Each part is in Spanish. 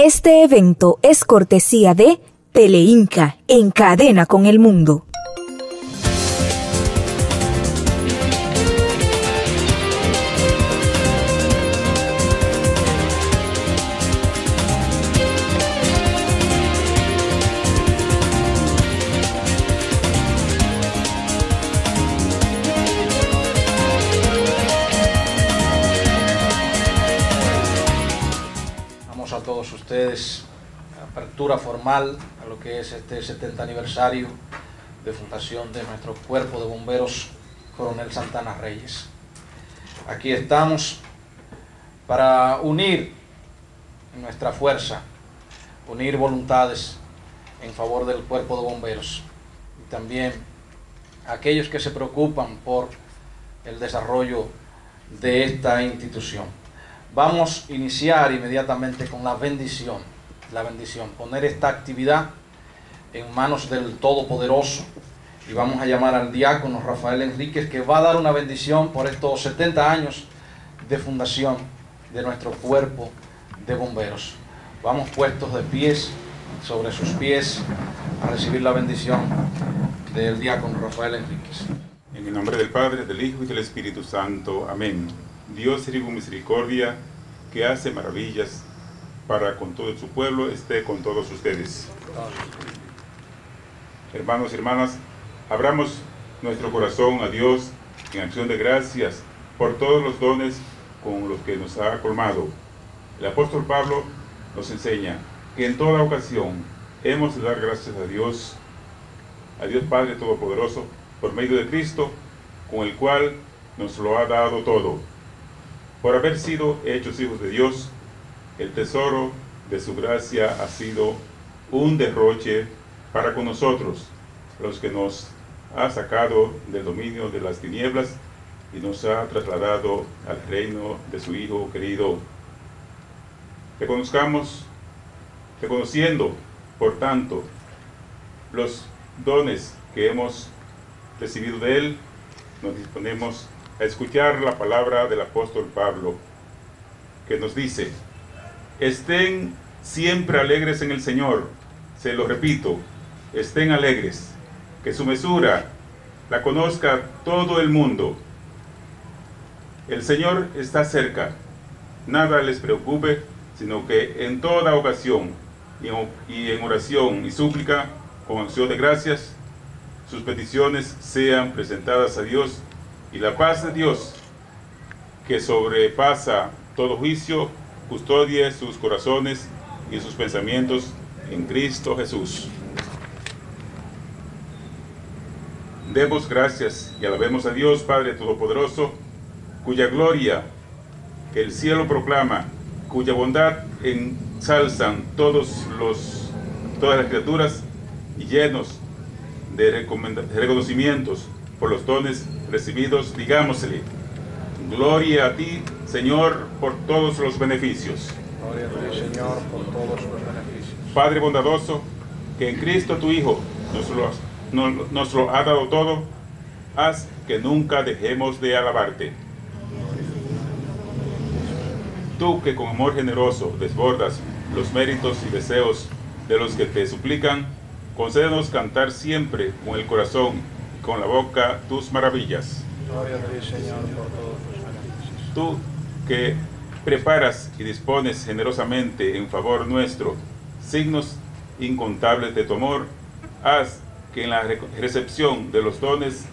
Este evento es cortesía de Teleinca, en cadena con el mundo. Formal a lo que es este 70 aniversario de fundación de nuestro cuerpo de bomberos Coronel Santana Reyes. Aquí estamos para unir nuestra fuerza, unir voluntades en favor del cuerpo de bomberos y también aquellos que se preocupan por el desarrollo de esta institución. Vamos a iniciar inmediatamente con la bendición, la bendición, poner esta actividad en manos del Todopoderoso y vamos a llamar al diácono Rafael Enríquez que va a dar una bendición por estos 70 años de fundación de nuestro cuerpo de bomberos. Vamos puestos de pies sobre sus pies a recibir la bendición del diácono Rafael Enríquez. En el nombre del Padre, del Hijo y del Espíritu Santo. Amén. Dios rico misericordia, que hace maravillas para con todo su pueblo, esté con todos ustedes. Hermanos y hermanas, abramos nuestro corazón a Dios en acción de gracias por todos los dones con los que nos ha colmado. El apóstol Pablo nos enseña que en toda ocasión hemos de dar gracias a Dios, a Dios Padre Todopoderoso, por medio de Cristo, con el cual nos lo ha dado todo por haber sido hechos hijos de Dios, el tesoro de su gracia ha sido un derroche para con nosotros, los que nos ha sacado del dominio de las tinieblas y nos ha trasladado al reino de su Hijo querido. Reconozcamos, reconociendo, por tanto, los dones que hemos recibido de Él, nos disponemos a escuchar la palabra del apóstol Pablo, que nos dice, estén siempre alegres en el Señor, se lo repito, estén alegres, que su mesura la conozca todo el mundo. El Señor está cerca, nada les preocupe, sino que en toda ocasión y en oración y súplica, con acción de gracias, sus peticiones sean presentadas a Dios y la paz de Dios, que sobrepasa todo juicio, custodie sus corazones y sus pensamientos en Cristo Jesús. Demos gracias y alabemos a Dios Padre Todopoderoso, cuya gloria el cielo proclama, cuya bondad ensalzan todos los, todas las criaturas y llenos de reconocimientos por los dones recibidos, digámosle, gloria a ti, Señor, por todos los beneficios. Gloria a ti, Señor, por todos los beneficios. Padre bondadoso, que en Cristo tu Hijo nos lo, nos lo ha dado todo, haz que nunca dejemos de alabarte. Tú que con amor generoso desbordas los méritos y deseos de los que te suplican, concédenos cantar siempre con el corazón con la boca tus maravillas. Gloria a ti, Señor, por todos tus beneficios. Tú que preparas y dispones generosamente en favor nuestro signos incontables de tu amor, haz que en la recepción de los dones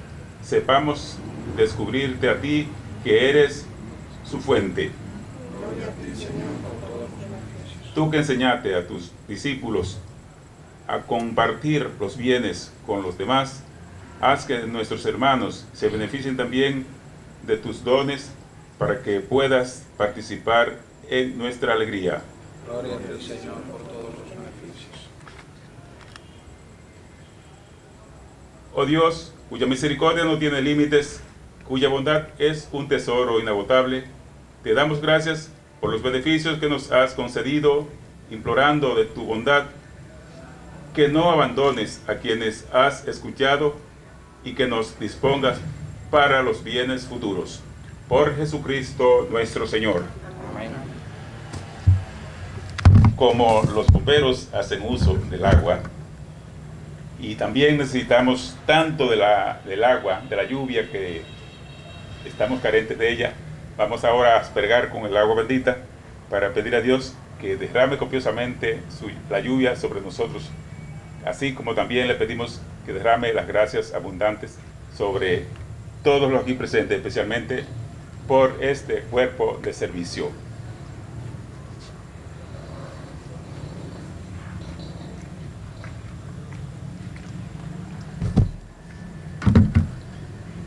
sepamos descubrirte a ti que eres su fuente. Tú que enseñaste a tus discípulos a compartir los bienes con los demás, Haz que nuestros hermanos se beneficien también de tus dones para que puedas participar en nuestra alegría. Gloria a ti, Señor, por todos los beneficios. Oh Dios, cuya misericordia no tiene límites, cuya bondad es un tesoro inagotable, te damos gracias por los beneficios que nos has concedido, implorando de tu bondad que no abandones a quienes has escuchado y que nos dispongas para los bienes futuros. Por Jesucristo nuestro Señor. Como los bomberos hacen uso del agua y también necesitamos tanto del agua, de la lluvia que estamos carentes de ella. Vamos ahora a aspergar con el agua bendita para pedir a Dios que derrame copiosamente la lluvia sobre nosotros, así como también le pedimos que derrame las gracias abundantes sobre todos los aquí presentes, especialmente por este cuerpo de servicio.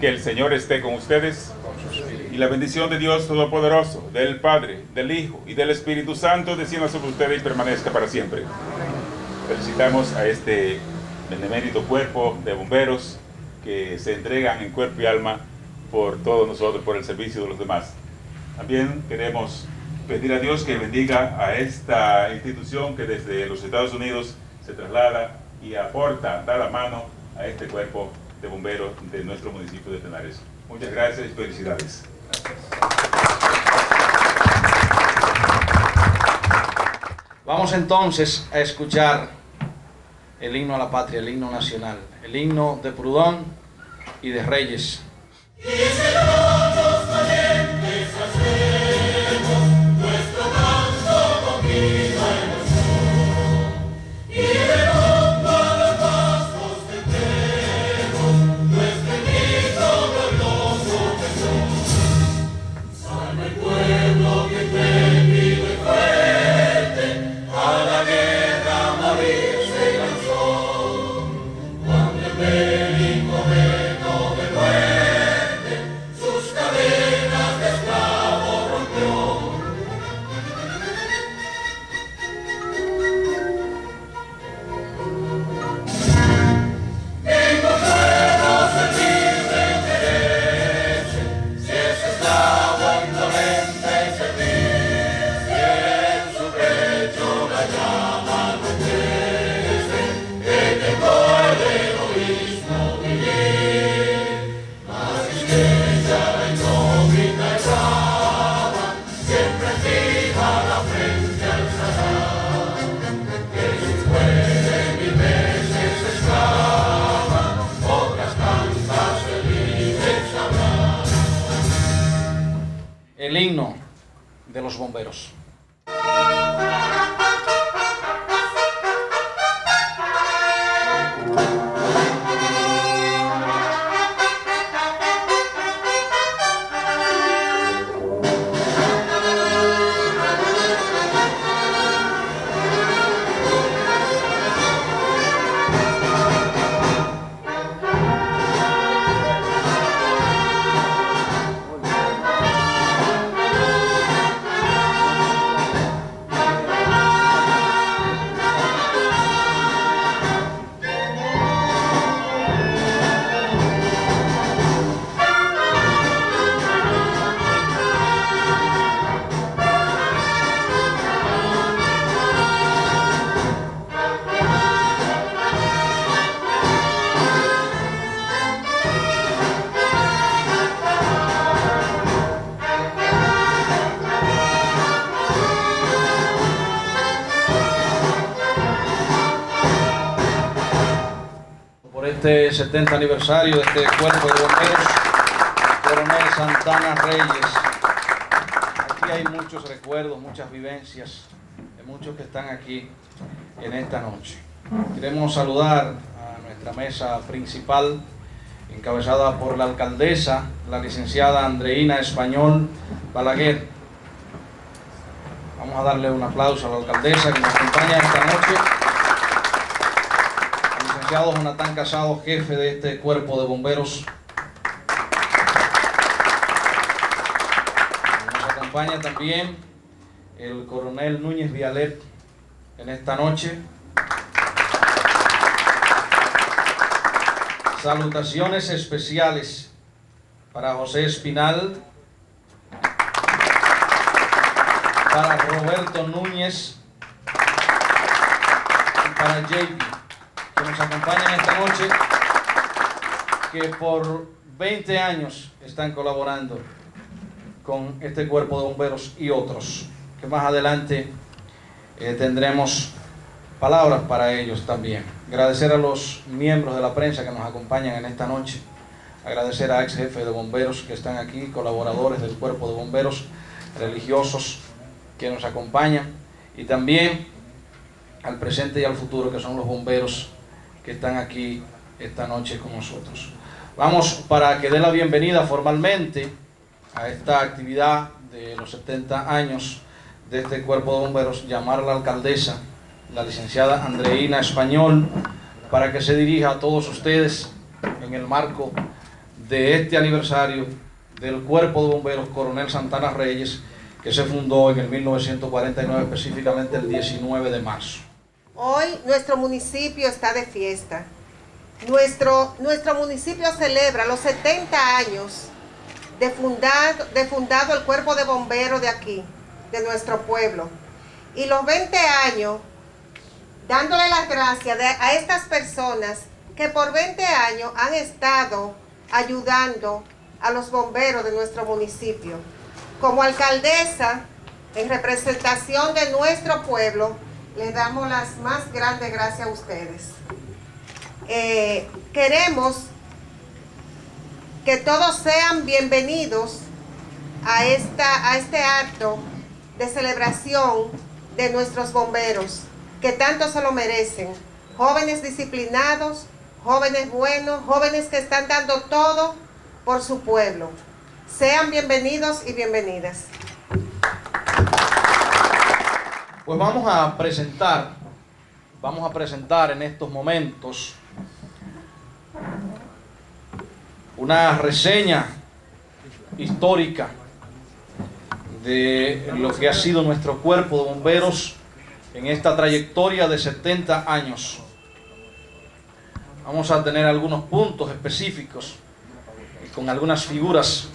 Que el Señor esté con ustedes y la bendición de Dios Todopoderoso, del Padre, del Hijo y del Espíritu Santo descienda sobre ustedes y permanezca para siempre. Felicitamos a este benemérito cuerpo de bomberos que se entregan en cuerpo y alma por todos nosotros, por el servicio de los demás. También queremos pedir a Dios que bendiga a esta institución que desde los Estados Unidos se traslada y aporta, da la mano a este cuerpo de bomberos de nuestro municipio de Tenares. Muchas gracias y felicidades. Vamos entonces a escuchar el himno a la patria, el himno nacional, el himno de Prudón y de Reyes. Bomberos. Este 70 aniversario de este cuerpo de bomberos, Coronel Santana Reyes. Aquí hay muchos recuerdos, muchas vivencias de muchos que están aquí en esta noche. Queremos saludar a nuestra mesa principal, encabezada por la alcaldesa, la licenciada Andreina Español Balaguer. Vamos a darle un aplauso a la alcaldesa que nos acompaña esta noche licenciado Jonathan Casado, jefe de este cuerpo de bomberos. Nos acompaña también el coronel Núñez Vialet en esta noche. Salutaciones especiales para José Espinal, para Roberto Núñez y para JP nos acompañan esta noche, que por 20 años están colaborando con este cuerpo de bomberos y otros, que más adelante eh, tendremos palabras para ellos también. Agradecer a los miembros de la prensa que nos acompañan en esta noche. Agradecer a ex jefes de bomberos que están aquí, colaboradores del cuerpo de bomberos, religiosos que nos acompañan y también al presente y al futuro que son los bomberos que están aquí esta noche con nosotros. Vamos para que dé la bienvenida formalmente a esta actividad de los 70 años de este cuerpo de bomberos, llamar a la alcaldesa, la licenciada Andreina Español, para que se dirija a todos ustedes en el marco de este aniversario del cuerpo de bomberos Coronel Santana Reyes, que se fundó en el 1949, específicamente el 19 de marzo. Hoy nuestro municipio está de fiesta. Nuestro, nuestro municipio celebra los 70 años de fundado, de fundado el cuerpo de bomberos de aquí, de nuestro pueblo. Y los 20 años dándole las gracias a estas personas que por 20 años han estado ayudando a los bomberos de nuestro municipio. Como alcaldesa, en representación de nuestro pueblo, les damos las más grandes gracias a ustedes. Eh, queremos que todos sean bienvenidos a, esta, a este acto de celebración de nuestros bomberos, que tanto se lo merecen. Jóvenes disciplinados, jóvenes buenos, jóvenes que están dando todo por su pueblo. Sean bienvenidos y bienvenidas. Pues vamos a presentar, vamos a presentar en estos momentos una reseña histórica de lo que ha sido nuestro cuerpo de bomberos en esta trayectoria de 70 años. Vamos a tener algunos puntos específicos y con algunas figuras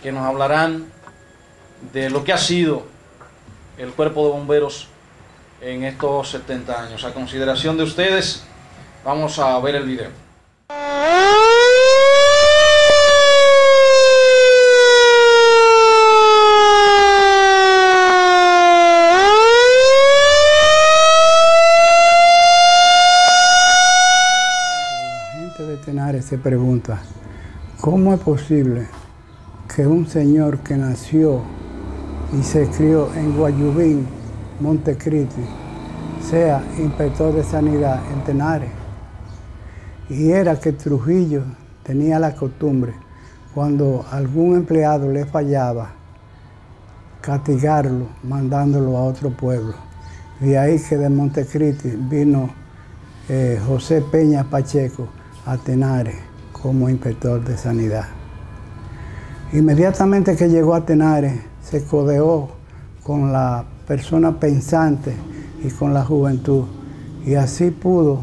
que nos hablarán de lo que ha sido el cuerpo de bomberos en estos 70 años. A consideración de ustedes, vamos a ver el video. se pregunta, ¿cómo es posible que un señor que nació y se crió en Guayubín, Montecristi, sea inspector de sanidad en Tenares? Y era que Trujillo tenía la costumbre, cuando algún empleado le fallaba, castigarlo mandándolo a otro pueblo. De ahí que de Montecristi vino eh, José Peña Pacheco, a Tenares como inspector de sanidad. Inmediatamente que llegó a Tenares, se codeó con la persona pensante y con la juventud y así pudo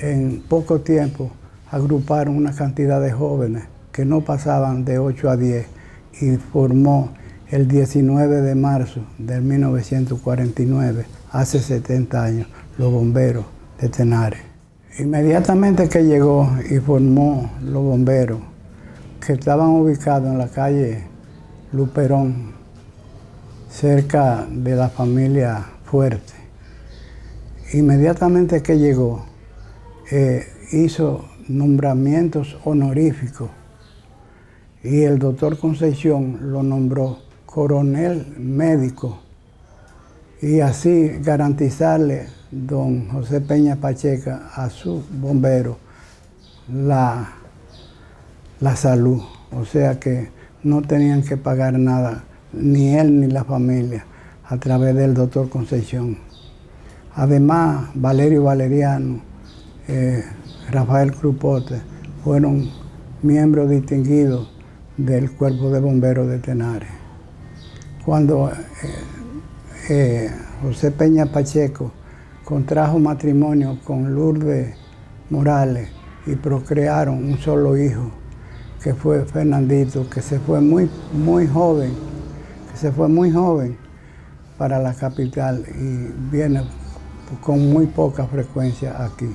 en poco tiempo agrupar una cantidad de jóvenes que no pasaban de 8 a 10 y formó el 19 de marzo de 1949, hace 70 años, los bomberos de Tenares. Inmediatamente que llegó y formó los bomberos, que estaban ubicados en la calle Luperón, cerca de la familia Fuerte, inmediatamente que llegó, eh, hizo nombramientos honoríficos y el doctor Concepción lo nombró coronel médico y así garantizarle don José Peña Pacheca a su bombero la, la salud. O sea que no tenían que pagar nada, ni él ni la familia, a través del doctor Concepción. Además, Valerio Valeriano, eh, Rafael Crupote fueron miembros distinguidos del Cuerpo de Bomberos de Tenares. Cuando eh, eh, José Peña Pacheco contrajo matrimonio con Lourdes Morales y procrearon un solo hijo, que fue Fernandito, que se fue muy, muy joven, que se fue muy joven para la capital y viene con muy poca frecuencia aquí.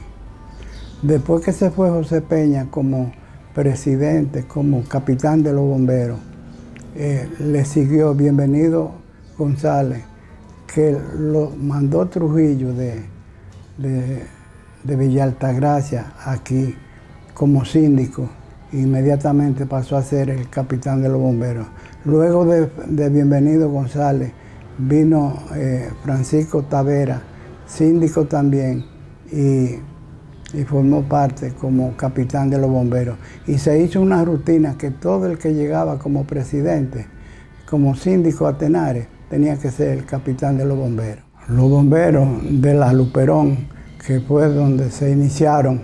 Después que se fue José Peña como presidente, como capitán de los bomberos, eh, le siguió Bienvenido González, que lo mandó Trujillo de, de, de aquí como síndico. Inmediatamente pasó a ser el capitán de los bomberos. Luego de, Bienvenido González vino eh, Francisco Tavera, síndico también, y, y, formó parte como capitán de los bomberos. Y se hizo una rutina que todo el que llegaba como presidente, como síndico a Tenares, tenía que ser el capitán de los bomberos. Los bomberos de la Luperón, que fue donde se iniciaron,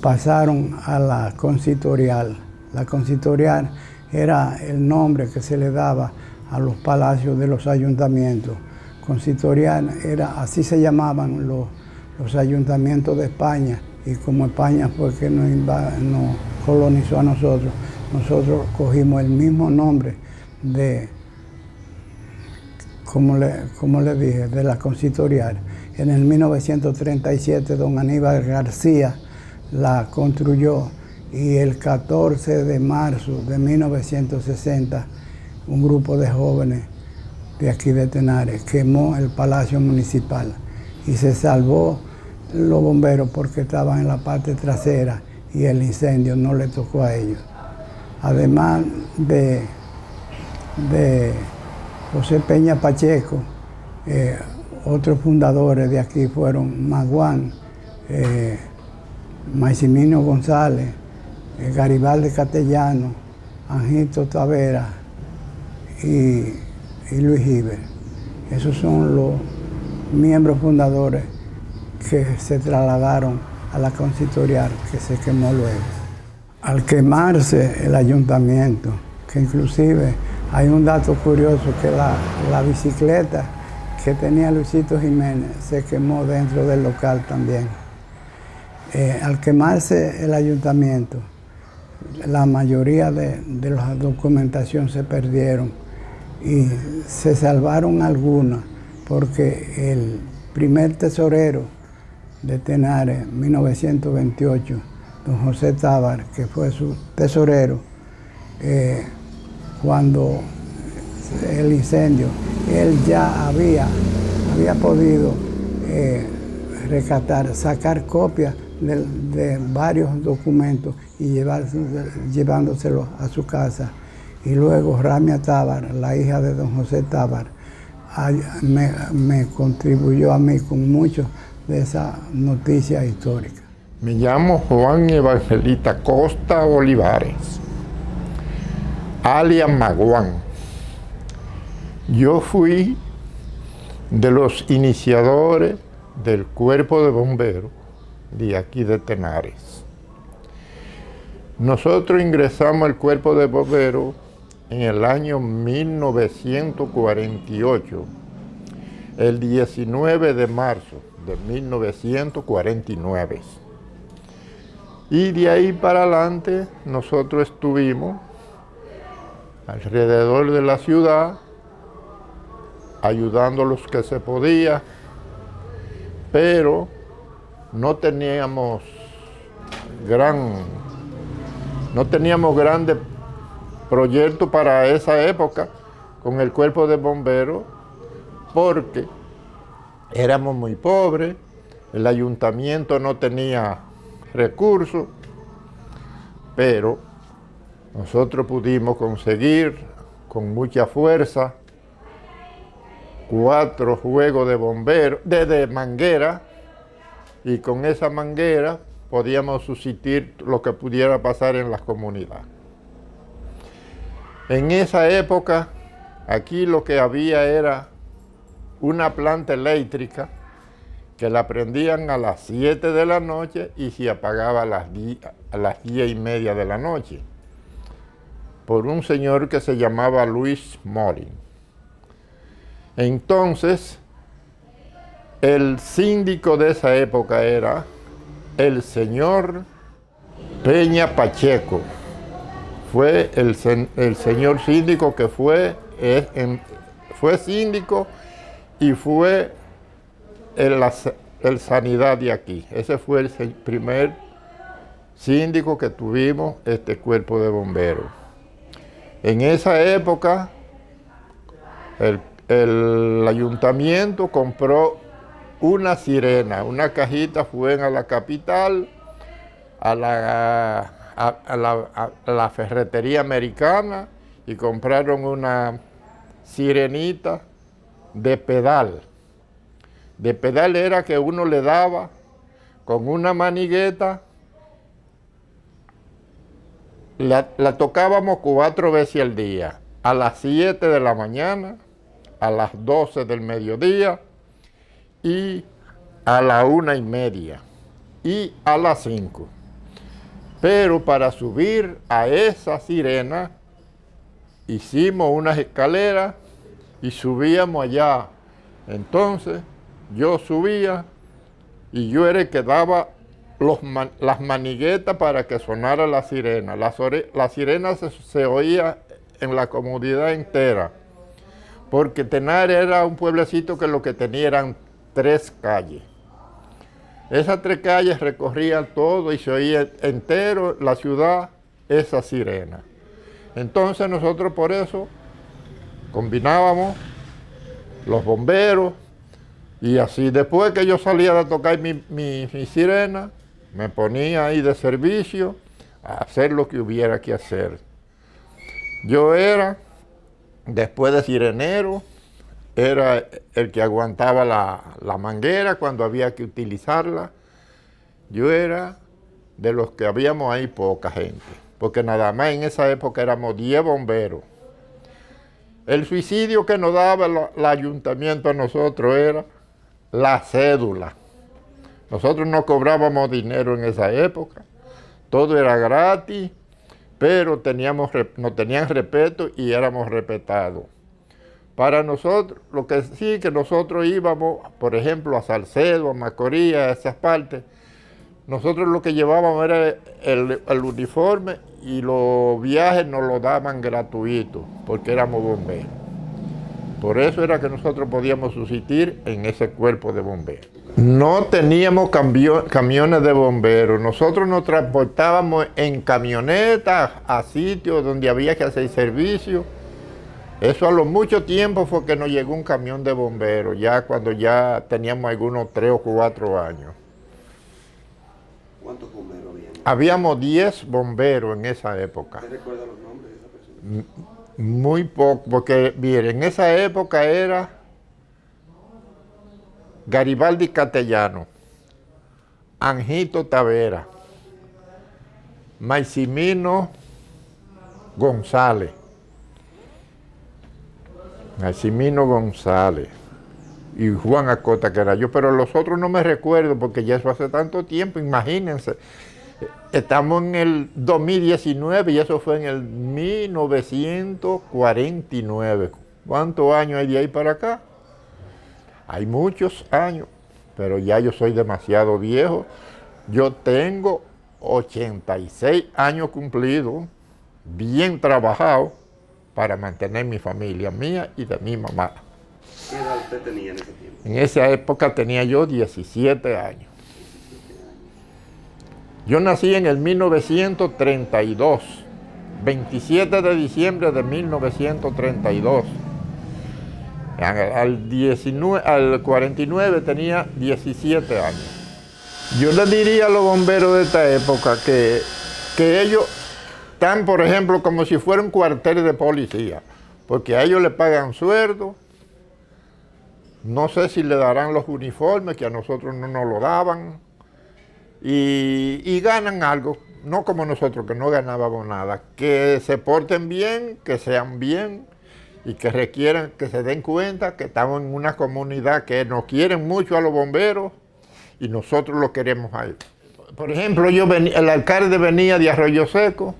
pasaron a la consistorial. La consistorial era el nombre que se le daba a los palacios de los ayuntamientos. Consistorial era, así se llamaban los, los ayuntamientos de España, y como España fue que nos, nos colonizó a nosotros, nosotros cogimos el mismo nombre de, como le, como le dije, de la consistorial. En el 1937 don Aníbal García la construyó y el 14 de marzo de 1960 un grupo de jóvenes de aquí de Tenares quemó el Palacio Municipal y se salvó los bomberos porque estaban en la parte trasera y el incendio no le tocó a ellos. Además de, de José Peña Pacheco, eh, otros fundadores de aquí fueron Maguán, eh, Maximino González, eh, Garibaldi Castellano, Anjito Tavera y, y Luis Iber. Esos son los miembros fundadores que se trasladaron a la consistorial que se quemó luego. Al quemarse el ayuntamiento, que inclusive hay un dato curioso que la, la bicicleta que tenía Luisito Jiménez se quemó dentro del local también. Eh, al quemarse el ayuntamiento, la mayoría de, de la documentación se perdieron y se salvaron algunas porque el primer tesorero de Tenares, 1928, don José Tábar, que fue su tesorero, eh, cuando el incendio, él ya había, había podido eh, recatar, sacar copias de, varios documentos y llevándoselos a su casa. Y luego Ramia Tábar, la hija de don José Tábar, me, me contribuyó a mí con mucho de esa noticia histórica. Me llamo Juan Evangelista Costa Olivares, alias Maguán. Yo fui de los iniciadores del cuerpo de bomberos de aquí de Tenares. Nosotros ingresamos al cuerpo de bomberos en el año 1948, el 19 de marzo de 1949. Y de ahí para adelante nosotros estuvimos alrededor de la ciudad ayudando a los que se podía, pero no teníamos gran, no teníamos grandes proyectos para esa época con el cuerpo de bomberos, porque éramos muy pobres, el ayuntamiento no tenía recursos, pero nosotros pudimos conseguir con mucha fuerza cuatro juegos de bomberos, de, de manguera, y con esa manguera podíamos subsistir lo que pudiera pasar en las comunidades. En esa época, aquí lo que había era una planta eléctrica que la prendían a las 7 de la noche y se apagaba a las, 10, a las 10 y media de la noche por un señor que se llamaba Luis Morin. Entonces, el síndico de esa época era el señor Peña Pacheco. Fue el, señor síndico que fue, fue síndico y fue el, el, sanidad de aquí. Ese fue el primer síndico que tuvimos este cuerpo de bomberos. En esa época, el ayuntamiento compró una sirena, una cajita, fue a la capital, a la ferretería americana y compraron una sirenita de pedal. De pedal era que uno le daba con una manigueta, la, la tocábamos cuatro veces al día, a las 7 de la mañana, a las 12 del mediodía y a la una y media y a las 5. Pero para subir a esa sirena hicimos unas escaleras y subíamos allá. Entonces yo subía y yo era el que daba las maniguetas para que sonara la sirena. La, sirena se, se, oía en la comunidad entera, porque Tenar era un pueblecito que lo que tenía eran tres calles. Esas tres calles recorrían todo y se oía entero la ciudad esa sirena. Entonces nosotros por eso combinábamos los bomberos y así después que yo salía de tocar mi, mi, sirena, me ponía ahí de servicio a hacer lo que hubiera que hacer. Yo era, después de sirenero, era el que aguantaba la, la, manguera cuando había que utilizarla. Yo era de los que habíamos ahí poca gente porque nada más en esa época éramos 10 bomberos. El suicidio que nos daba el ayuntamiento a nosotros era la cédula. Nosotros no cobrábamos dinero en esa época, todo era gratis, pero teníamos, nos tenían respeto y éramos respetados. Para nosotros, lo que sí que nosotros íbamos, por ejemplo, a Salcedo, a Macorís, a esas partes, nosotros lo que llevábamos era el, uniforme y los viajes nos los daban gratuitos porque éramos bomberos. Por eso era que nosotros podíamos subsistir en ese cuerpo de bomberos. No teníamos camiones de bomberos, nosotros nos transportábamos en camionetas a sitios donde había que hacer servicio. Eso a lo mucho tiempo fue que nos llegó un camión de bomberos, ya cuando ya teníamos algunos tres o cuatro años. ¿Cuántos bomberos? Habíamos 10 bomberos en esa época. ¿Usted recuerda los nombres de esa persona? Muy poco, porque miren, en esa época era Garibaldi Castellano, Anjito Tavera, Maximino González, Maximino González y Juan Acota, que era yo, pero los otros no me recuerdo porque ya eso hace tanto tiempo, imagínense. Estamos en el 2019 y eso fue en el 1949. ¿Cuántos años hay de ahí para acá? Hay muchos años, pero ya yo soy demasiado viejo. Yo tengo 86 años cumplidos, bien trabajado, para mantener mi familia mía y de mi mamá. ¿Qué edad usted tenía en ese tiempo? En esa época tenía yo 17 años. Yo nací en el 1932, 27 de diciembre de 1932. Al, 19, al 49 tenía 17 años. Yo le diría a los bomberos de esta época que, que ellos están, por ejemplo, como si fueran cuarteles de policía, porque a ellos le pagan sueldo, no sé si le darán los uniformes, que a nosotros no nos lo daban, y, ganan algo, no como nosotros que no ganábamos nada, que se porten bien, que sean bien y que requieran, que se den cuenta que estamos en una comunidad que nos quieren mucho a los bomberos y nosotros lo queremos a ellos. Por ejemplo, yo el alcalde venía de Arroyo Seco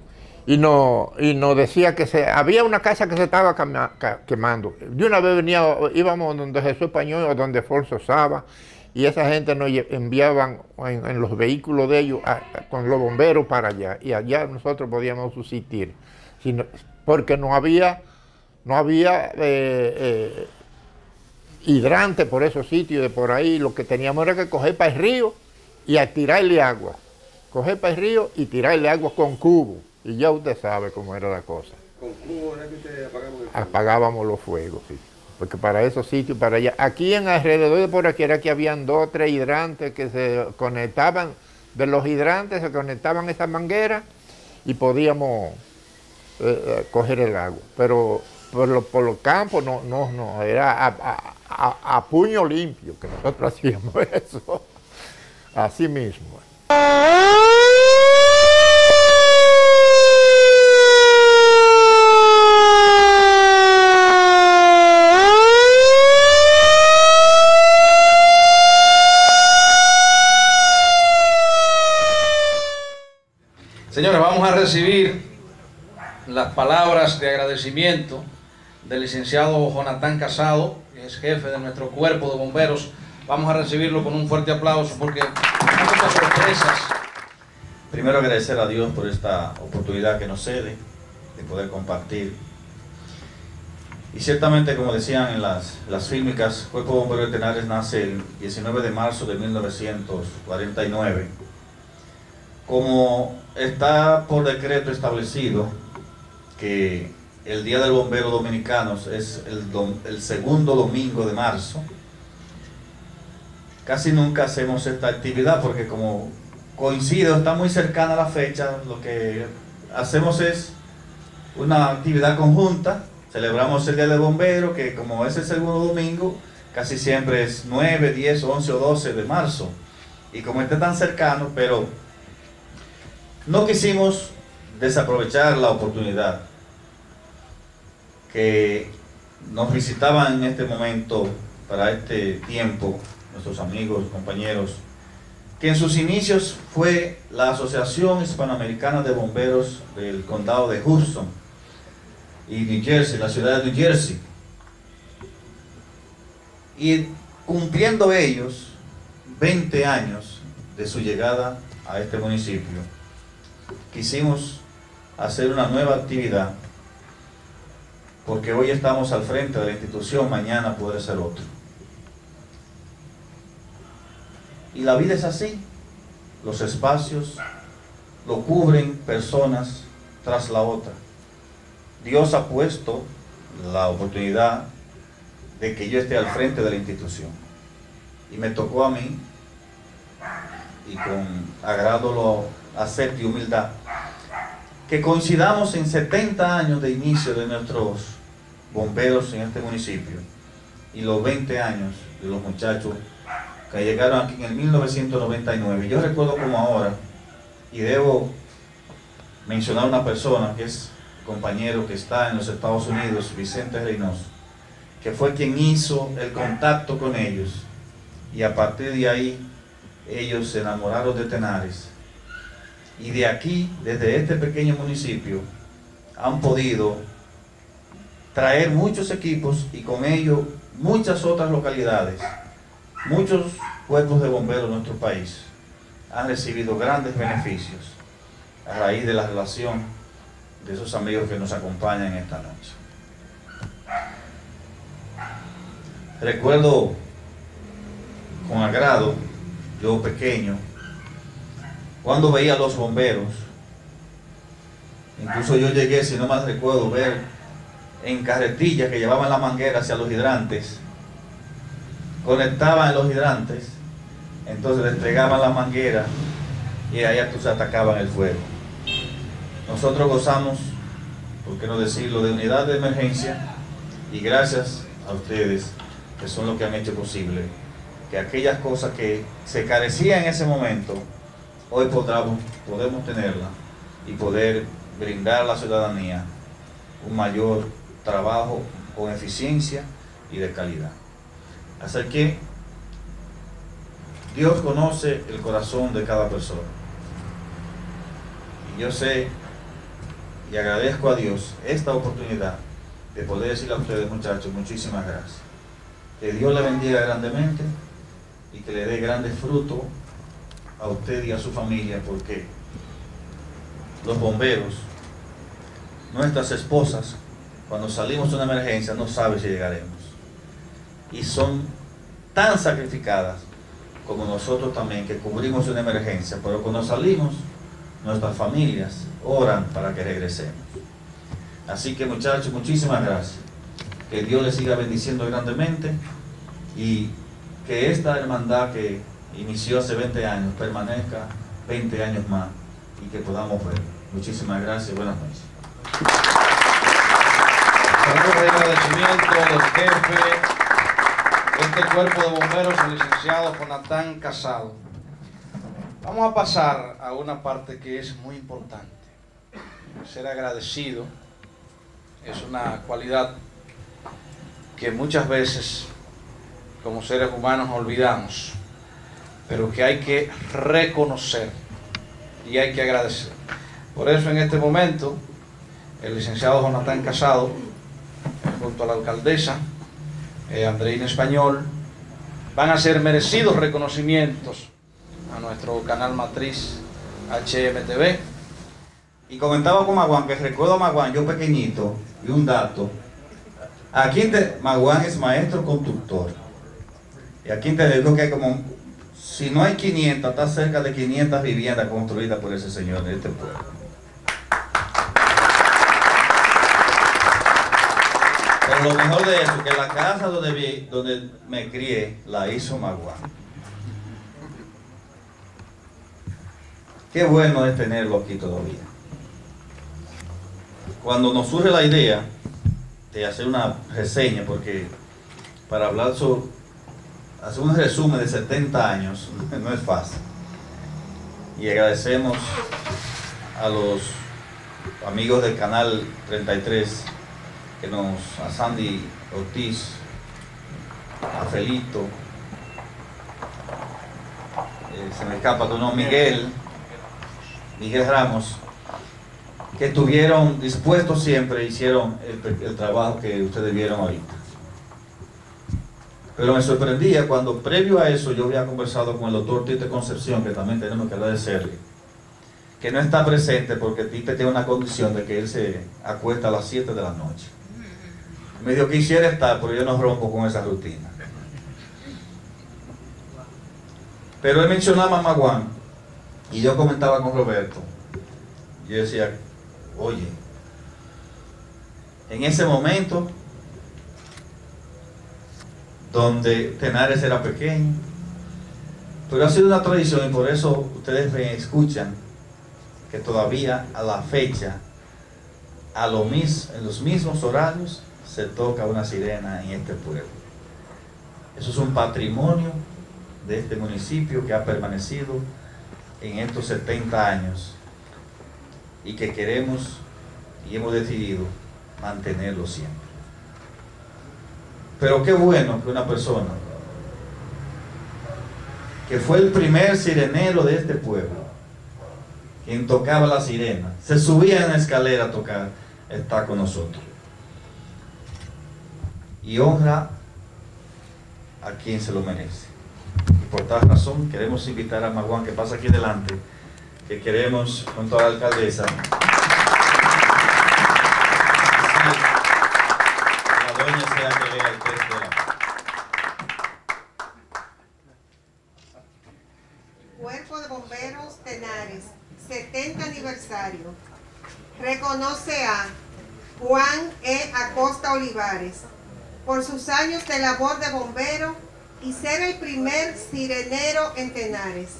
y nos, y nos decía que se, había una casa que se estaba quemando. De una vez venía, íbamos donde Jesús Español o donde Forzo Saba y esa gente nos enviaban en, los vehículos de ellos con los bomberos para allá y allá nosotros podíamos subsistir. Porque no había no había eh, eh, hidrante por esos sitios de por ahí. Lo que teníamos era que coger para el río y tirarle agua. Coger para el río y tirarle agua con cubo y ya usted sabe cómo era la cosa con cubo era que apagamos el apagábamos los fuegos sí. porque para esos sitios, para allá, aquí en alrededor de por aquí era que habían dos o tres hidrantes que se conectaban, de los hidrantes se conectaban a esa manguera y podíamos eh, eh, coger el agua. Pero por, lo- por los campos no, no, no, era a, a- a- a puño limpio que nosotros hacíamos eso, así mismo. Señores, vamos a recibir las palabras de agradecimiento del licenciado Jonathan Casado, que es jefe de nuestro cuerpo de bomberos. Vamos a recibirlo con un fuerte aplauso porque muchas sorpresas. Primero agradecer a Dios por esta oportunidad que nos cede de poder compartir. Y ciertamente, como decían en las, las fílmicas, Cuerpo de Bomberos de Tenares nace el 19 de marzo de 1949. Como está por decreto establecido que el Día del Bombero Dominicano es el, segundo domingo de marzo, casi nunca hacemos esta actividad porque como coincide, está muy cercana la fecha, lo que hacemos es una actividad conjunta, celebramos el Día del Bombero, que como es el segundo domingo, casi siempre es 9, 10, 11 o 12 de marzo, y como está tan cercano, pero no quisimos desaprovechar la oportunidad que nos visitaban en este momento, para este tiempo, nuestros amigos, compañeros, que en sus inicios fue la Asociación Hispanoamericana de Bomberos del Condado de Houston y New Jersey, la ciudad de New Jersey. Y cumpliendo ellos 20 años de su llegada a este municipio, quisimos hacer una nueva actividad porque hoy estamos al frente de la institución, mañana puede ser otro. Y la vida es así. Los espacios lo cubren personas tras la otra. Dios ha puesto la oportunidad de que yo esté al frente de la institución. Y me tocó a mí, y con agrado lo acepto y humildad, que coincidamos en 70 años de inicio de nuestros bomberos en este municipio y los 20 años de los muchachos que llegaron aquí en el 1999. Yo recuerdo como ahora, y debo mencionar una persona que es compañero que está en los Estados Unidos, Vicente Reynoso, que fue quien hizo el contacto con ellos. Y a partir de ahí, ellos se enamoraron de Tenares. Y de aquí, desde este pequeño municipio, han podido traer muchos equipos y con ello muchas otras localidades Muchos cuerpos de bomberos en nuestro país han recibido grandes beneficios a raíz de la relación de esos amigos que nos acompañan esta noche. Recuerdo con agrado, yo pequeño, cuando veía a los bomberos, incluso yo llegué, si no mal recuerdo, ver en carretillas que llevaban la manguera hacia los hidrantes, conectaban los hidrantes, entonces desplegaban la manguera y allá se atacaban el fuego. Nosotros gozamos, por qué no decirlo, de unidad de emergencia y gracias a ustedes que son los que han hecho posible que aquellas cosas que se carecían en ese momento, hoy podemos tenerla y poder brindar a la ciudadanía un mayor trabajo con eficiencia y de calidad. Así que Dios conoce el corazón de cada persona. Y yo sé y agradezco a Dios esta oportunidad de poder decirle a ustedes, muchachos, muchísimas gracias. Que Dios le bendiga grandemente y que le dé grandes frutos a usted y a su familia, porque los bomberos, nuestras esposas, cuando salimos de una emergencia, no saben si llegaremos. Y son tan sacrificadas como nosotros también, que cubrimos una emergencia, pero cuando salimos, nuestras familias oran para que regresemos. Así que muchachos, muchísimas gracias. que Dios les siga bendiciendo grandemente y que esta hermandad que inició hace 20 años permanezca 20 años más y que podamos ver. Muchísimas gracias y buenas noches. Saludos de agradecimiento del jefe este cuerpo de bomberos, el licenciado Jonathan Casado. Vamos a pasar a una parte que es muy importante. Ser agradecido es una cualidad que muchas veces como seres humanos olvidamos, pero que hay que reconocer y hay que agradecer. Por eso en este momento el licenciado Jonathan Casado, junto a la alcaldesa eh, Andreina Español, van a ser merecidos reconocimientos a nuestro canal matriz HMTV. Y comentaba con Maguán, que recuerdo a Maguán, yo pequeñito, y un dato. Aquí Maguán es maestro constructor. Y aquí en te digo que hay como, si no hay 500, está cerca de 500 viviendas construidas por ese señor en este pueblo. Pero lo mejor de eso, que la casa donde, donde me crié, la hizo Maguán. Qué bueno es tenerlo aquí todavía. Cuando nos surge la idea de hacer una reseña, porque para hablar sobre, hacer un resumen de 70 años no es fácil. Y agradecemos a los amigos del canal 33, que nos, a Sandy Ortiz, a Felito, eh, se me escapa tu nombre, Miguel, Miguel Ramos, que estuvieron dispuestos siempre, hicieron el, el trabajo que ustedes vieron ahorita. Pero me sorprendía cuando previo a eso yo había conversado con el doctor Tite Concepción, que también tenemos que agradecerle, que no está presente porque Tite tiene una condición de que él se acuesta a las 7 de la noche. Me dijo que quisiera estar, pero yo no rompo con esa rutina. Pero él mencionaba a Maguán y yo comentaba con Roberto. Yo decía, oye, en ese momento donde Tenares era pequeño, pero ha sido una tradición y por eso ustedes me escuchan que todavía a la fecha, a lo mis, en los mismos horarios, se toca una sirena en este pueblo. Eso es un patrimonio de este municipio que ha permanecido en estos 70 años y que queremos y hemos decidido mantenerlo siempre. Pero qué bueno que una persona que fue el primer sirenero de este pueblo, quien tocaba la sirena, se subía en la escalera a tocar, está con nosotros. Y honra a quien se lo merece. Y por tal razón queremos invitar a Maguán que pasa aquí delante, que queremos junto a la alcaldesa que la doña sea que lea el texto de la Cuerpo de Bomberos Tenares, 70 aniversario. Reconoce a Juan E. Olivares por sus años de labor de bombero y ser el primer sirenero en Tenares.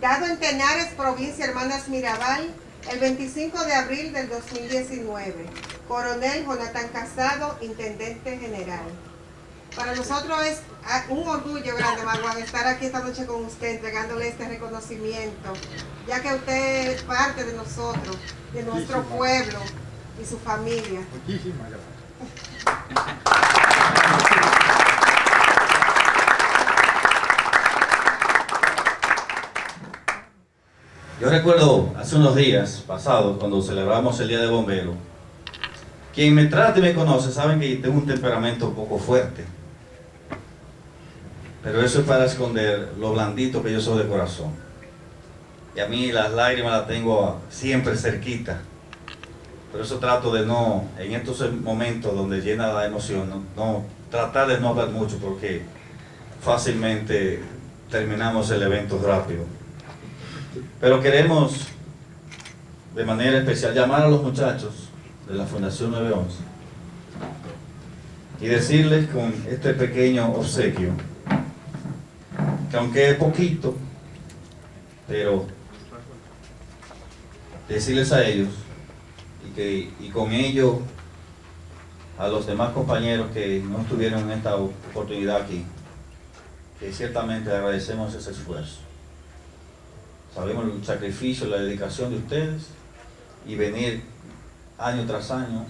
Dado en Tenares, provincia Hermanas Mirabal, el 25 de abril del 2019. Coronel Jonathan Casado, Intendente General. Para nosotros es ah, un orgullo grande, Maguán, estar aquí esta noche con usted, entregándole este reconocimiento, ya que usted es parte de nosotros, de nuestro pueblo y su familia. Muchísimas gracias. Yo recuerdo hace unos días pasados, cuando celebramos el Día de Bombero, quien me trata y me conoce saben que tengo un temperamento poco fuerte. Pero eso es para esconder lo blandito que yo soy de corazón. Y a mí las lágrimas las tengo siempre cerquita. Por eso trato de no, en estos momentos donde llena la emoción, no, tratar de no hablar mucho porque fácilmente terminamos el evento rápido. Pero queremos de manera especial llamar a los muchachos de la Fundación 911 y decirles con este pequeño obsequio que aunque es poquito, pero decirles a ellos y, con ello a los demás compañeros que no estuvieron en esta oportunidad aquí, que ciertamente agradecemos ese esfuerzo. Sabemos el sacrificio, la dedicación de ustedes y venir año tras año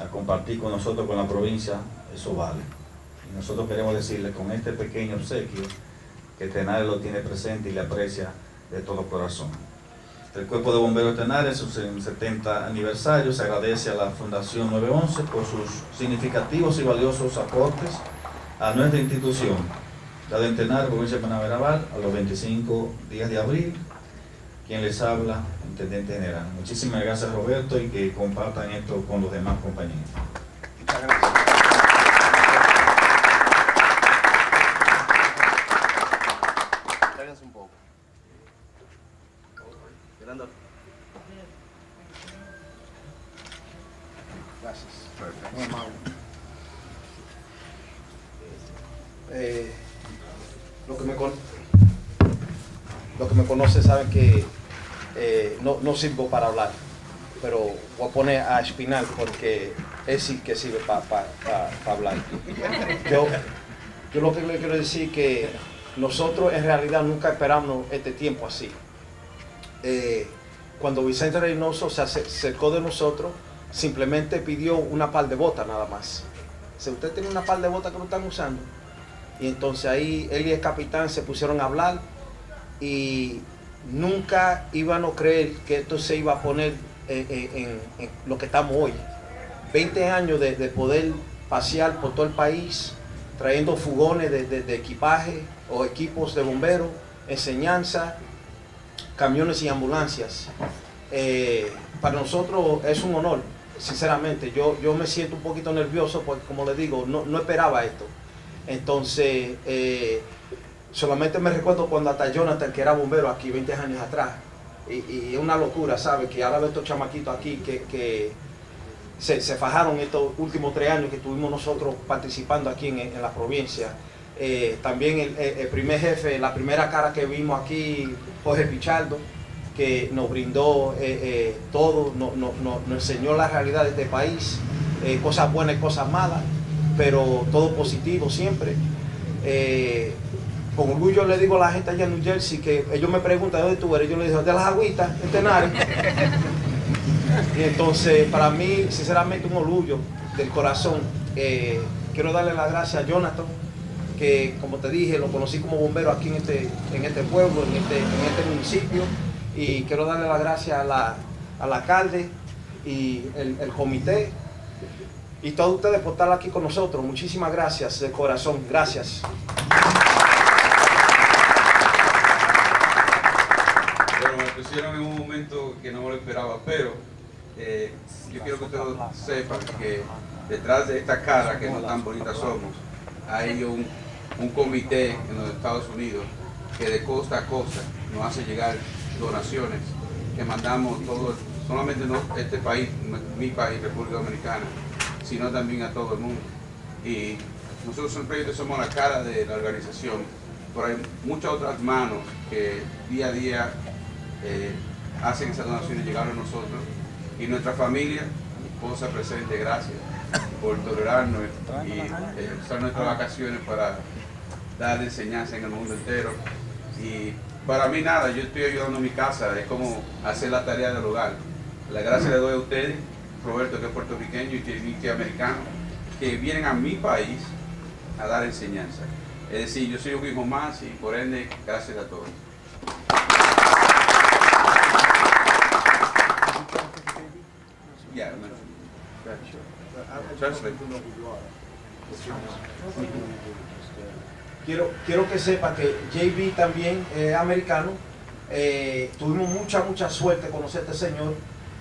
a compartir con nosotros, con la provincia, eso vale. Y nosotros queremos decirles con este pequeño obsequio que Tenares lo tiene presente y le aprecia de todo corazón. El Cuerpo de Bomberos de Tenares, su 70 aniversario, se agradece a la Fundación 911 por sus significativos y valiosos aportes a nuestra institución, la de Tenares, provincia de Manaveral, a los 25 días de abril. Quien les habla, Intendente General. Muchísimas gracias Roberto y que compartan esto con los demás compañeros. Muchas gracias. Me conoce saben que eh, no, no sirvo para hablar, pero voy a poner a Espinal porque es sí que sirve para hablar. Yo, yo lo que le quiero decir que nosotros en realidad nunca esperamos este tiempo así. Eh, cuando Vicente Reynoso se ace- acercó de nosotros, simplemente pidió una par de botas nada más. Si usted tiene una par de botas que no están usando. Y entonces ahí él y el capitán se pusieron a hablar y nunca iban a creer que esto se iba a poner eh, eh, en, lo que estamos hoy. 20 años de, de poder pasear por todo el país, trayendo fugones de, de- equipaje o equipos de bomberos, enseñanza, camiones y ambulancias. Eh, para nosotros es un honor, sinceramente. Yo, yo me siento un poquito nervioso porque, como les digo, no, no esperaba esto. Entonces, solamente me recuerdo cuando hasta Jonathan, que era bombero aquí 20 años atrás, y, es una locura, ¿sabes? Que ahora veo estos chamaquitos aquí que, se, fajaron estos últimos tres años que estuvimos nosotros participando aquí en, en la provincia. Eh, también el, primer jefe, la primera cara que vimos aquí, Jorge Pichardo, que nos brindó eh, eh, todo, no- no- no- nos enseñó la realidad de este país, cosas buenas y cosas malas, pero todo positivo siempre. Con orgullo le digo a la gente allá en New Jersey que ellos me preguntan de dónde tú eres, yo les digo de las agüitas, en Tenares. Y entonces, para mí, sinceramente, un orgullo del corazón. Eh, quiero darle las gracias a Jonathan, que como te dije, lo conocí como bombero aquí en este, en este pueblo, en este, en este municipio. Y quiero darle las gracias a la, al alcalde y el, el comité. Y todos ustedes por estar aquí con nosotros. Muchísimas gracias de corazón. Gracias. Pusieron en un momento que no lo esperaba, pero eh, yo quiero que ustedes sepan que detrás de esta cara que no tan bonitas somos, hay un, un comité en los Estados Unidos que de costa a costa nos hace llegar donaciones que mandamos todo, solamente no este país, mi país, República Dominicana, sino también a todo el mundo. Y nosotros siempre somos la cara de la organización, pero hay muchas otras manos que día a día eh, hacen esas donaciones llegar a nosotros. Y nuestra familia, mi esposa presente, gracias por tolerarnos y eh, usar nuestras vacaciones para dar enseñanza en el mundo entero. Y para mí nada, yo estoy ayudando a mi casa, es como hacer la tarea del hogar. La gracia le doy a ustedes, Roberto que es puertorriqueño y que es americano, que vienen a mi país a dar enseñanza. Es decir, yo soy un hijo más y por ende, gracias a todos. Yeah, no. Translate. Quiero, quiero que sepa que JB también es americano. Eh, tuvimos mucha, mucha suerte de conocer a este señor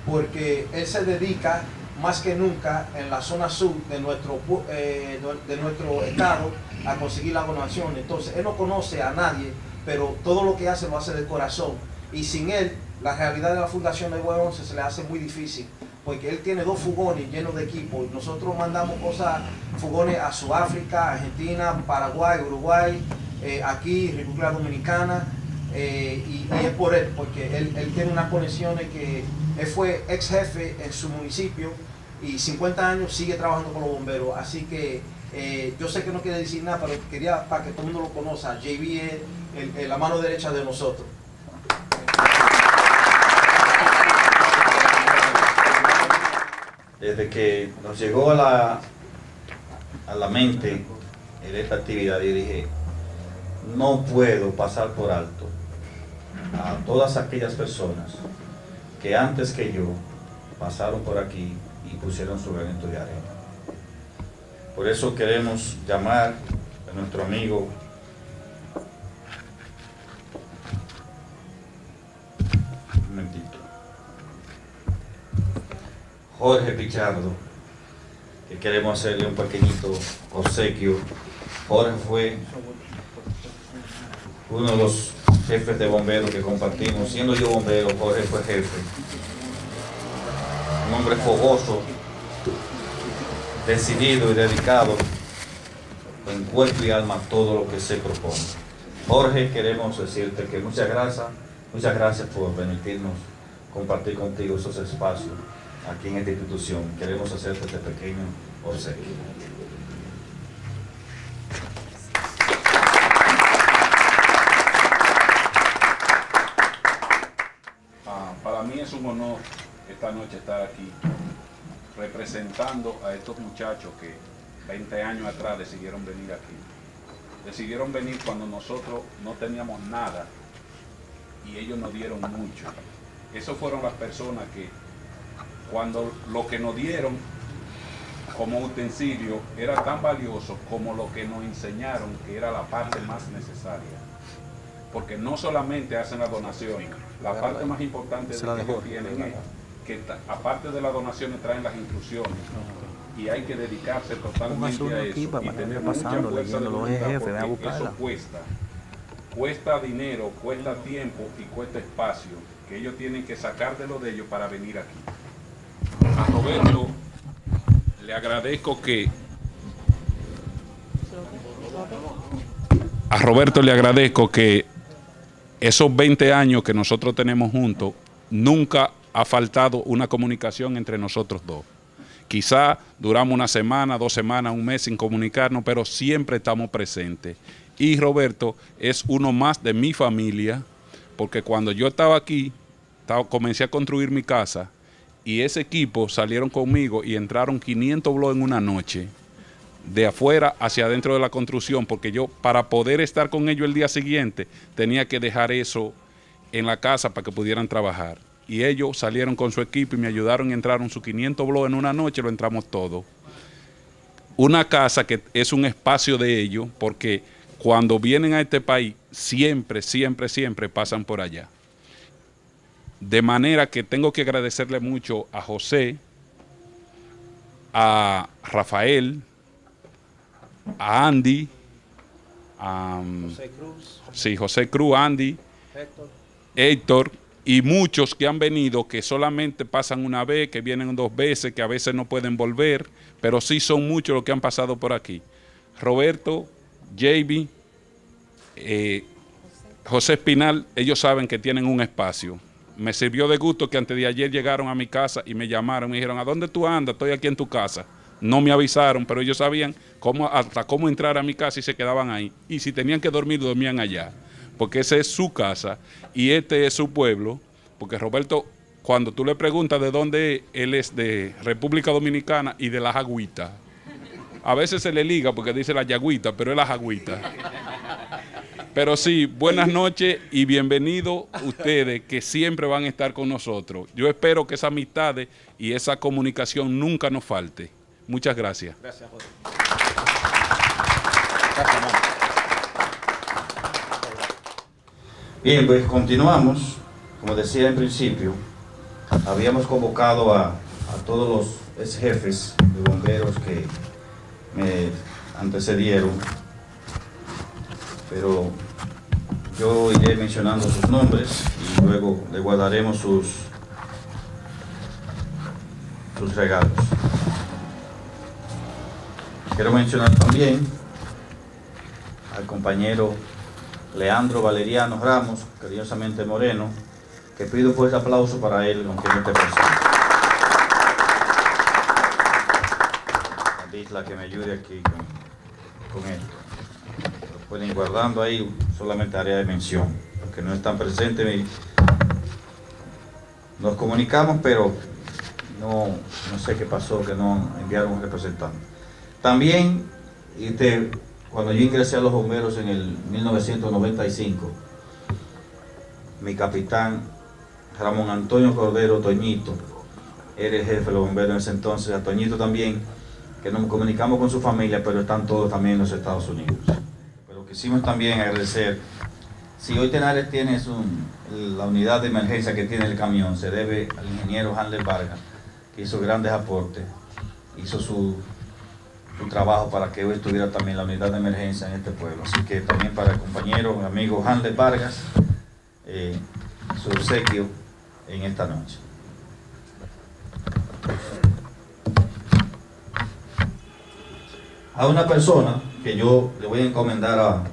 porque él se dedica más que nunca en la zona sur de nuestro, eh, de nuestro estado a conseguir la donación. Entonces, él no conoce a nadie, pero todo lo que hace lo hace del corazón. Y sin él, la realidad de la Fundación de 11 se le hace muy difícil porque él tiene dos fogones llenos de equipo. Nosotros mandamos cosas, fogones a Sudáfrica, Argentina, Paraguay, Uruguay, eh, aquí, República Dominicana, eh, y, es por él, porque él, él tiene unas conexiones que él fue ex jefe en su municipio y 50 años sigue trabajando con los bomberos, así que eh, yo sé que no quiere decir nada, pero quería para que todo el mundo lo conozca, JB es el- la mano derecha de nosotros. Desde que nos llegó a la, a la mente en esta actividad, y dije, no puedo pasar por alto a todas aquellas personas que antes que yo pasaron por aquí y pusieron su granito de arena. Por eso queremos llamar a nuestro amigo Jorge Pichardo, que queremos hacerle un pequeñito obsequio. Jorge fue uno de los jefes de bomberos que compartimos. Siendo yo bombero, Jorge fue jefe. Un hombre fogoso, decidido y dedicado en cuerpo y alma todo lo que se propone. Jorge, queremos decirte que muchas gracias, muchas gracias por permitirnos compartir contigo esos espacios aquí en esta institución. Queremos hacerte este pequeño obsequio. Ah, para mí es un honor esta noche estar aquí representando a estos muchachos que 20 años atrás decidieron venir aquí. Decidieron venir cuando nosotros no teníamos nada y ellos nos dieron mucho. Esos fueron las personas que cuando lo que nos dieron como utensilio era tan valioso como lo que nos enseñaron que era la parte más necesaria. Porque no solamente hacen la donación, la parte más importante de que ellos tienen es que aparte de las donaciones traen las instrucciones y hay que dedicarse totalmente a eso y tener vaya mucha pasando, fuerza de voluntad a porque buscarla. eso cuesta, cuesta dinero, cuesta tiempo y cuesta espacio que ellos tienen que sacar de lo de ellos para venir aquí. Le agradezco que a Roberto le agradezco que esos 20 años que nosotros tenemos juntos, nunca ha faltado una comunicación entre nosotros dos. Quizá duramos una semana, dos semanas, un mes sin comunicarnos, pero siempre estamos presentes. Y Roberto es uno más de mi familia, porque cuando yo estaba aquí, estaba- comencé a construir mi casa y ese equipo salieron conmigo y entraron 500 blogs en una noche de afuera hacia adentro de la construcción, porque yo para poder estar con ellos el día siguiente tenía que dejar eso en la casa para que pudieran trabajar. Y ellos salieron con su equipo y me ayudaron y entraron sus 500 blogs en una noche, lo entramos todo. Una casa que es un espacio de ellos, porque cuando vienen a este país, siempre, siempre, siempre pasan por allá. De manera que tengo que agradecerle mucho a José, a Rafael, a Andy, a um, José Cruz, sí, José Cruz, Andy, Héctor. Héctor y muchos que han venido que solamente pasan una vez, que vienen dos veces, que a veces no pueden volver, pero sí son muchos los que han pasado por aquí. Roberto, JB, eh, José Espinal, ellos saben que tienen un espacio. Me sirvió de gusto que antes de ayer llegaron a mi casa y me llamaron, me dijeron, ¿a dónde tú andas? Estoy aquí en tu casa. No me avisaron, pero ellos sabían cómo, hasta cómo entrar a mi casa y se quedaban ahí. Y si tenían que dormir, dormían allá. Porque esa es su casa y este es su pueblo. Porque Roberto, cuando tú le preguntas de dónde es, él es de República Dominicana y de las agüitas. A veces se le liga porque dice la yagüita, pero es las agüitas. Pero sí, buenas noches y bienvenidos ustedes que siempre van a estar con nosotros. Yo espero que esa amistades y esa comunicación nunca nos falte. Muchas gracias. Gracias, José. Gracias. Bien, pues continuamos. Como decía en principio, habíamos convocado a, a todos los ex jefes de bomberos que me antecedieron, pero yo iré mencionando sus nombres y luego le guardaremos sus sus regalos. Quiero mencionar también al compañero Leandro Valeriano Ramos, cariñosamente Moreno, que pido fuerte aplauso para él, aunque no esté presente. La que me ayude aquí con, con esto. Pueden guardando ahí, solamente área de mención, porque no están presentes. Nos comunicamos, pero no, no sé qué pasó, que no enviaron un representante. También, este, cuando yo ingresé a los bomberos en el 1995, mi capitán Ramón Antonio Cordero Toñito era el jefe de los bomberos en ese entonces, a Toñito también, que nos comunicamos con su familia, pero están todos también en los Estados Unidos. Quisimos también agradecer, si hoy Tenares tiene la unidad de emergencia que tiene el camión, se debe al ingeniero Handler Vargas, que hizo grandes aportes, hizo su, su trabajo para que hoy estuviera también la unidad de emergencia en este pueblo. Así que también para el compañero, amigo Handler Vargas, eh, su obsequio en esta noche. A una persona que yo le voy a encomendar a,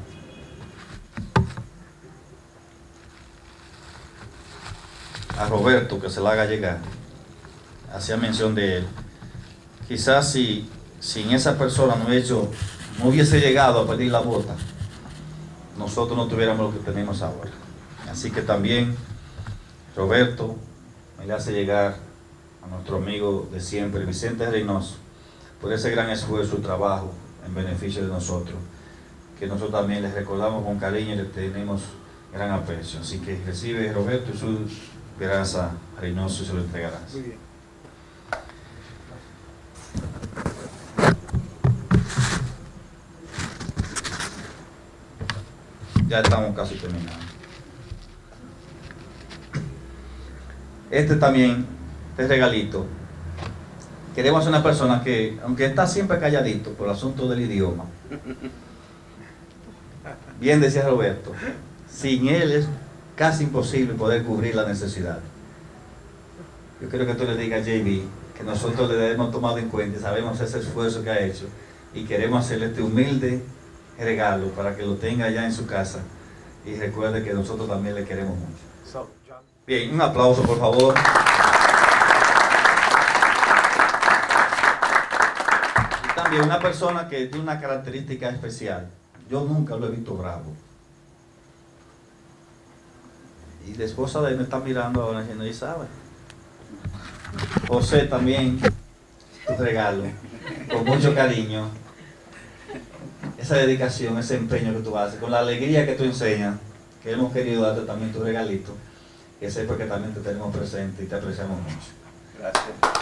a Roberto que se la haga llegar, hacía mención de él. Quizás si sin esa persona no, hecho, no hubiese llegado a pedir la bota, nosotros no tuviéramos lo que tenemos ahora. Así que también Roberto me le hace llegar a nuestro amigo de siempre, Vicente Reynoso, por ese gran esfuerzo y trabajo en beneficio de nosotros, que nosotros también les recordamos con cariño y le tenemos gran aprecio. Así que recibe Roberto y su gracia a Reynoso y se lo entregará. Ya estamos casi terminando. Este también, este regalito. Queremos a una persona que, aunque está siempre calladito por el asunto del idioma, bien decía Roberto, sin él es casi imposible poder cubrir la necesidad. Yo quiero que tú le digas a JB que nosotros le hemos tomado en cuenta y sabemos ese esfuerzo que ha hecho y queremos hacerle este humilde regalo para que lo tenga allá en su casa y recuerde que nosotros también le queremos mucho. Bien, un aplauso por favor. También una persona que tiene una característica especial. Yo nunca lo he visto bravo. Y la esposa de él me está mirando ahora diciendo, ¿y sabe? José también, tu regalo, con mucho cariño. Esa dedicación, ese empeño que tú haces, con la alegría que tú enseñas, que hemos querido darte también tu regalito, que sepa que también te tenemos presente y te apreciamos mucho. Gracias.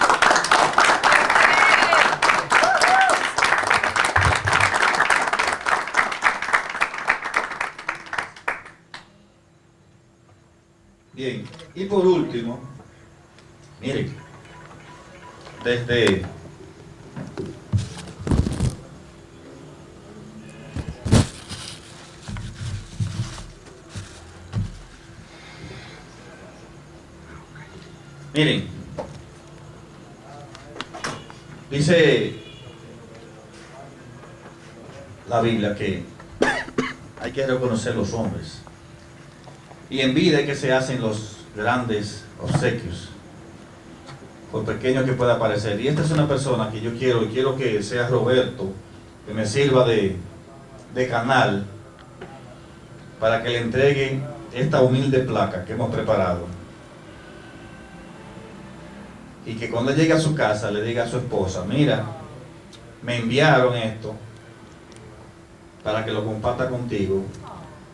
Bien, y por último, miren, desde Miren, dice la Biblia que hay que reconocer los hombres. Y en vida que se hacen los grandes obsequios, por pequeño que pueda parecer. Y esta es una persona que yo quiero, y quiero que sea Roberto, que me sirva de, de canal para que le entregue esta humilde placa que hemos preparado. Y que cuando llegue a su casa le diga a su esposa, mira, me enviaron esto para que lo comparta contigo.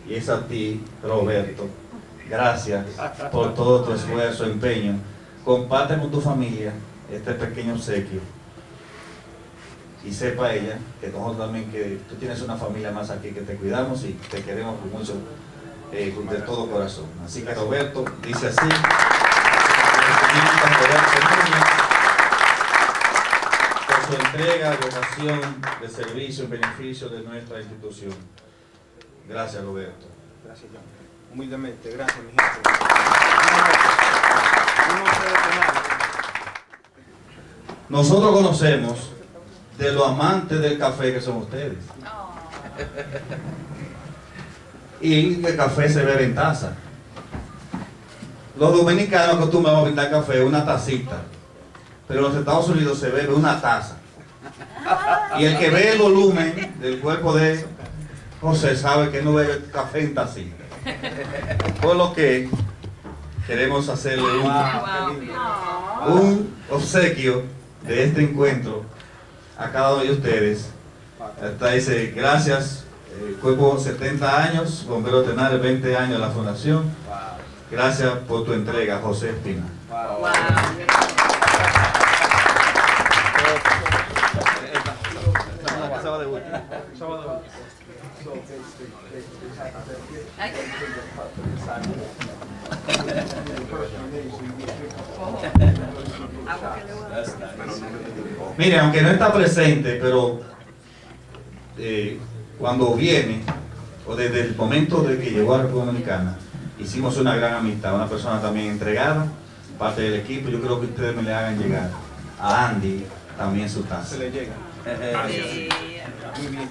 Y es a ti, Roberto. Gracias por todo tu esfuerzo, empeño. Comparte con tu familia este pequeño obsequio. Y sepa ella que nosotros también, que tú tienes una familia más aquí, que te cuidamos y te queremos con mucho, eh, de todo corazón. Así que Roberto dice así. Por su entrega, vocación de servicio en beneficio de nuestra institución. Gracias, Roberto. Gracias, John. Humildemente, gracias, mi gente. Nosotros conocemos de los amantes del café que son ustedes. Y el café se bebe en taza. Los dominicanos acostumbramos a brindar café una tacita, pero los Estados Unidos se bebe una taza. Y el que ve el volumen del cuerpo de José sabe que no bebe café en tacita. Por lo que queremos hacerle un, un obsequio de este encuentro a cada uno de ustedes. Hasta dice, gracias, eh, cuerpo 70 años, bombero Tenares 20 años de la fundación. Gracias por tu entrega, José Espina. Mire, aunque no está presente, pero eh, cuando viene, o desde el momento de que llegó a la República Dominicana, hicimos una gran amistad, una persona también entregada, parte del equipo, yo creo que ustedes me le hagan llegar a Andy también su taza. Se le llega. Muy bien.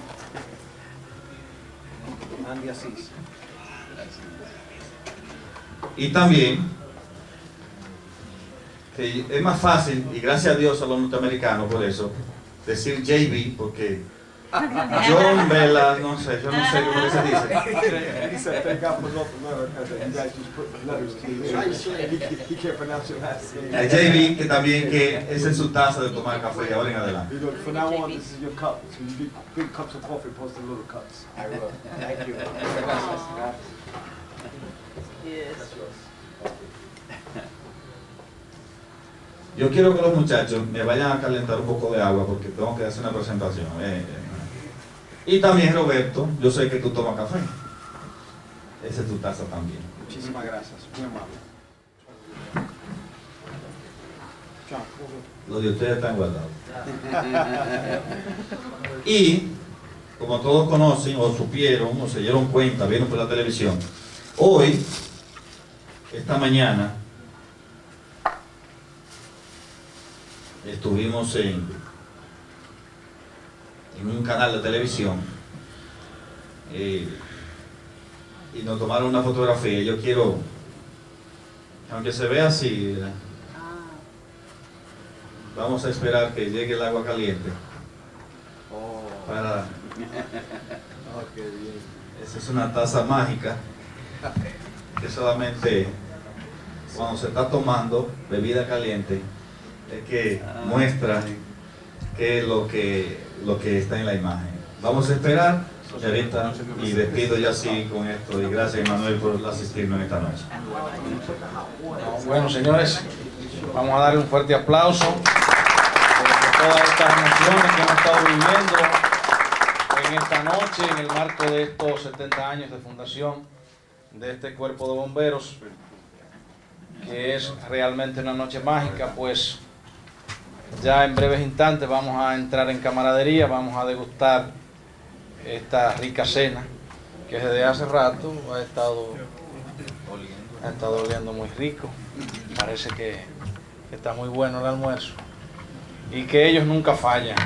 Andy Asís. Y también, que es más fácil, y gracias a Dios a los norteamericanos por eso, decir JB, porque John Vela, no sé, yo no sé cómo se dice. JB, que también que esa es su taza de tomar café de ahora en adelante. You. Yo quiero que los muchachos me vayan a calentar un poco de agua porque tengo que hacer una presentación. eh, eh. Y también Roberto, yo sé que tú tomas café. Esa es tu taza también. Muchísimas gracias. Muy amable. Los de ustedes están guardados. Y, como todos conocen, o supieron, o se dieron cuenta, vieron por la televisión, hoy, esta mañana, estuvimos en, en un canal de televisión eh, y nos tomaron una fotografía. Yo quiero, aunque se vea así, vamos a esperar que llegue el agua caliente para esa es una taza mágica que solamente cuando se está tomando bebida caliente es que muestra qué es lo que, lo que está en la imagen. Vamos a esperar, señorita, y despido ya así con esto. Y gracias, Manuel, por asistirnos en esta noche. Bueno, señores, vamos a darle un fuerte aplauso por todas estas emociones que hemos estado viviendo en esta noche, en el marco de estos 70 años de fundación de este cuerpo de bomberos, que es realmente una noche mágica, pues ya en breves instantes vamos a entrar en camaradería, vamos a degustar esta rica cena que desde hace rato ha estado ha estado oliendo muy rico. Parece que, está muy bueno el almuerzo. Y que ellos nunca fallan.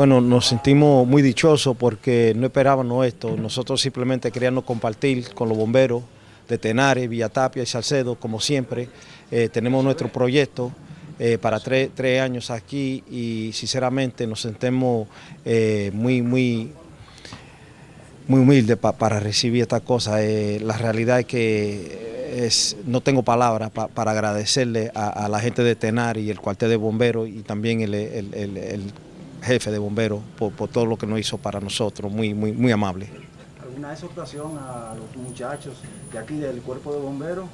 Bueno, nos sentimos muy dichosos porque no esperábamos esto. Nosotros simplemente queríamos compartir con los bomberos de Tenares, Villatapia y Salcedo, como siempre. Eh, tenemos nuestro proyecto eh, para tres, años aquí y sinceramente nos sentimos eh, muy, muy, muy humildes pa- para recibir esta cosa. La realidad es que es, no tengo palabras pa- para agradecerle a, la gente de Tenares y el cuartel de bomberos y también el jefe de bomberos por, por todo lo que nos hizo para nosotros, muy, muy, muy amable. ¿Alguna exhortación a los muchachos de aquí del cuerpo de bomberos?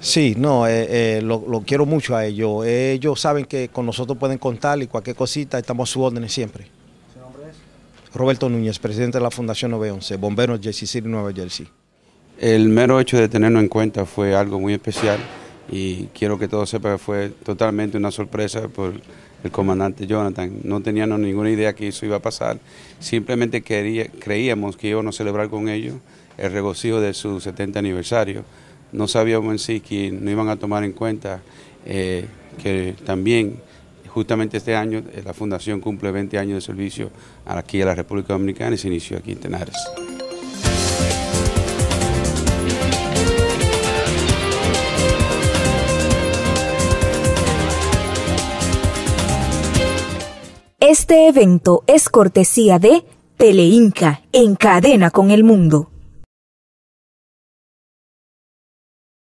Sí, no, eh, eh, lo, lo quiero mucho a ellos. Ellos saben que con nosotros pueden contar y cualquier cosita estamos a su órdenes siempre. ¿Su nombre es? Roberto Núñez, presidente de la Fundación 911, Bomberos Jersey City, Nueva Jersey. El mero hecho de tenernos en cuenta fue algo muy especial y quiero que todos sepan que fue totalmente una sorpresa por el comandante Jonathan. No teníamos ninguna idea que eso iba a pasar, simplemente creíamos que íbamos a celebrar con ellos el regocijo de su 70 aniversario. No sabíamos en sí que no iban a tomar en cuenta eh, que también justamente este año eh, la fundación cumple 20 años de servicio aquí a la República Dominicana y se inició aquí en Tenares. Este evento es cortesía de Teleinca en cadena con el mundo.